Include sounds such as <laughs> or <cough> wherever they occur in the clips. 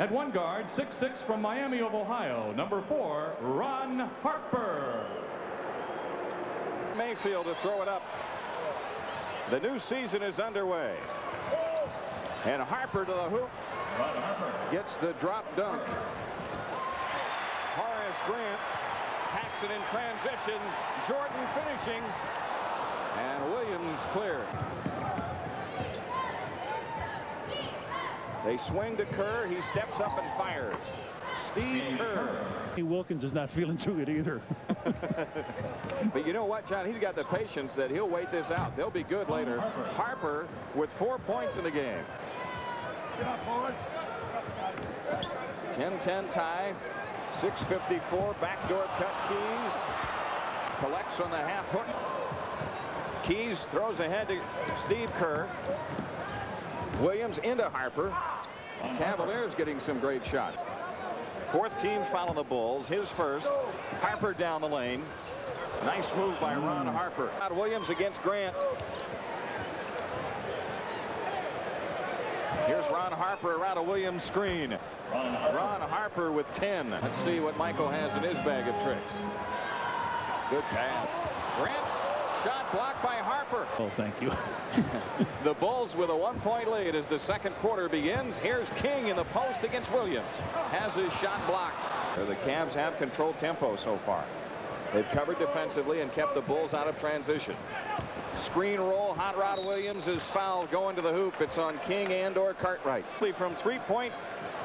At one guard, 6'6 from Miami of Ohio, number four, Ron Harper. Mayfield to throw it up. The new season is underway. And Harper to the hoop. Gets the drop dunk. Horace Grant packs it in transition. Jordan finishing. And Williams cleared. They swing to Kerr. He steps up and fires. Steve Kerr. He Wilkens is not feeling too good either. <laughs> but you know what, John? He's got the patience that he'll wait this out. They'll be good later. Harper with four points in the game. 10-10 tie. 6.54. Backdoor cut Keys. Collects on the half hook. Keys throws ahead to Steve Kerr. Williams into Harper. Cavaliers getting some great shots. Fourth team foul on the Bulls. His first. Harper down the lane. Nice move by Ron mm. Harper. Williams against Grant. Here's Ron Harper around a Williams screen. Ron Harper with 10. Let's see what Michael has in his bag of tricks. Good pass. Grant's shot blocked by Harper. Oh, thank you. <laughs> the Bulls with a one-point lead as the second quarter begins. Here's King in the post against Williams. Has his shot blocked. The Cavs have controlled tempo so far. They've covered defensively and kept the Bulls out of transition. Screen roll. Hot Rod Williams is fouled going to the hoop. It's on King and or Cartwright. From three-point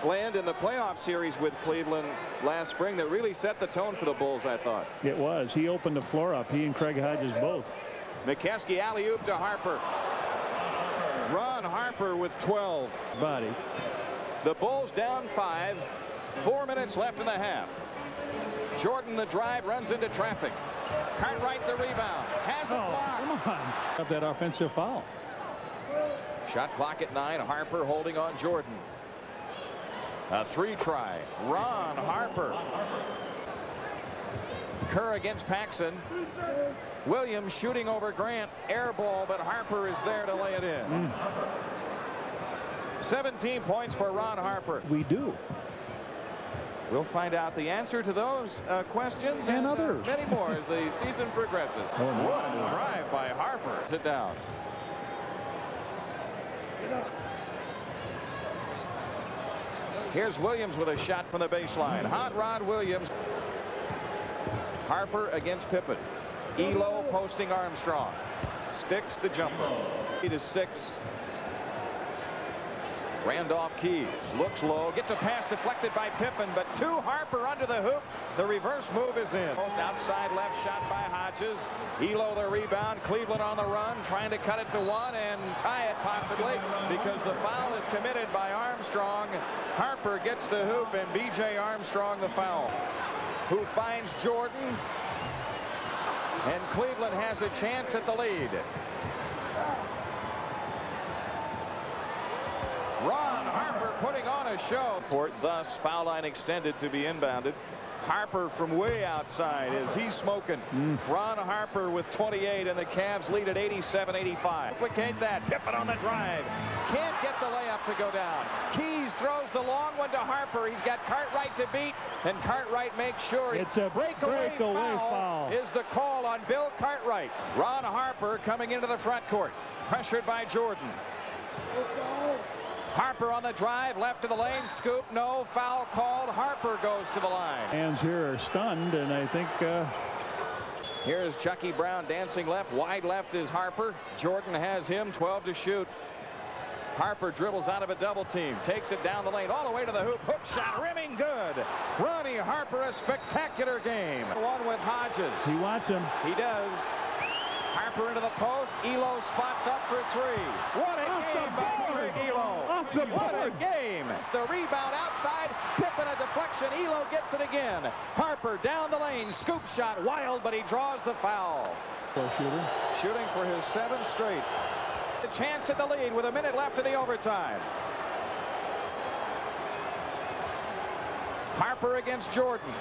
land in the playoff series with Cleveland last spring that really set the tone for the Bulls, I thought. It was. He opened the floor up. He and Craig Hodges both. Mokeski alley-oop to Harper. Ron Harper with 12. Body. The Bulls down five. Four minutes left in the half. Jordan the drive runs into traffic. Cartwright the rebound. Has a oh, block. Come on. Have that offensive foul. Shot clock at nine. Harper holding on Jordan. A three try. Ron Harper. Kerr against Paxson. Williams shooting over Grant. Air ball, but Harper is there to lay it in. Mm. 17 points for Ron Harper. We do. We'll find out the answer to those uh, questions and, and others. Uh, many more as the season progresses. <laughs> Oh, no. One drive by Harper. Sit down. Here's Williams with a shot from the baseline. Hot Rod Williams. Harper against Pippen. Ehlo posting Armstrong. Sticks the jumper. Eight is six. Randolph Keys looks low, gets a pass deflected by Pippen, but two Harper under the hoop. The reverse move is in. Most outside left shot by Hodges. Ehlo the rebound. Cleveland on the run, trying to cut it to one and tie it possibly because the foul is committed by Armstrong. Harper gets the hoop and B.J. Armstrong the foul. Who finds Jordan. And Cleveland has a chance at the lead. Ron Harper putting on a show. For thus foul line extended to be inbounded. Harper from way outside as he's smoking. Mm. Ron Harper with 28 and the Cavs lead at 87-85. Duplicate that. Pippen on the drive. Can't get the layup to go down. Keys throws the long one to Harper. He's got Cartwright to beat and Cartwright makes sure it's a breakaway, breakaway foul, foul is the call on Bill Cartwright. Ron Harper coming into the front court. Pressured by Jordan. Harper on the drive, left to the lane, scoop, no, foul called. Harper goes to the line. Hands here are stunned, and I think... Uh... Here's Chucky Brown dancing left. Wide left is Harper. Jordan has him, 12 to shoot. Harper dribbles out of a double team, takes it down the lane, all the way to the hoop. Hook shot, rimming good. Ronnie Harper, a spectacular game. One with Hodges. He wants him. He does. Harper into the post. Ehlo spots up for three. What a Off game by Craig Ehlo. Off the what board. a game. It's the rebound outside. Pippen a deflection. Ehlo gets it again. Harper down the lane. Scoop shot. Wild, but he draws the foul. shooter. Shooting for his seventh straight. The chance at the lead with a minute left in the overtime. Harper against Jordan.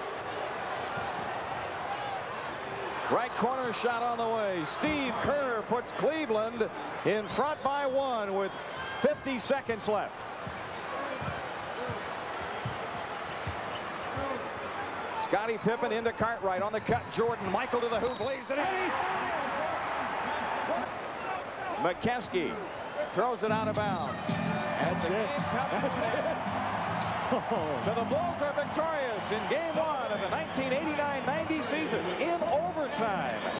Right corner shot on the way. Steve Kerr puts Cleveland in front by one with 50 seconds left. Scottie Pippen into Cartwright on the cut. Jordan Michael to the hoop. Lays it in. Mokeski throws it out of bounds. That's it. That's it. So the Bulls are victorious in game one of the 1989-90 season in overtime.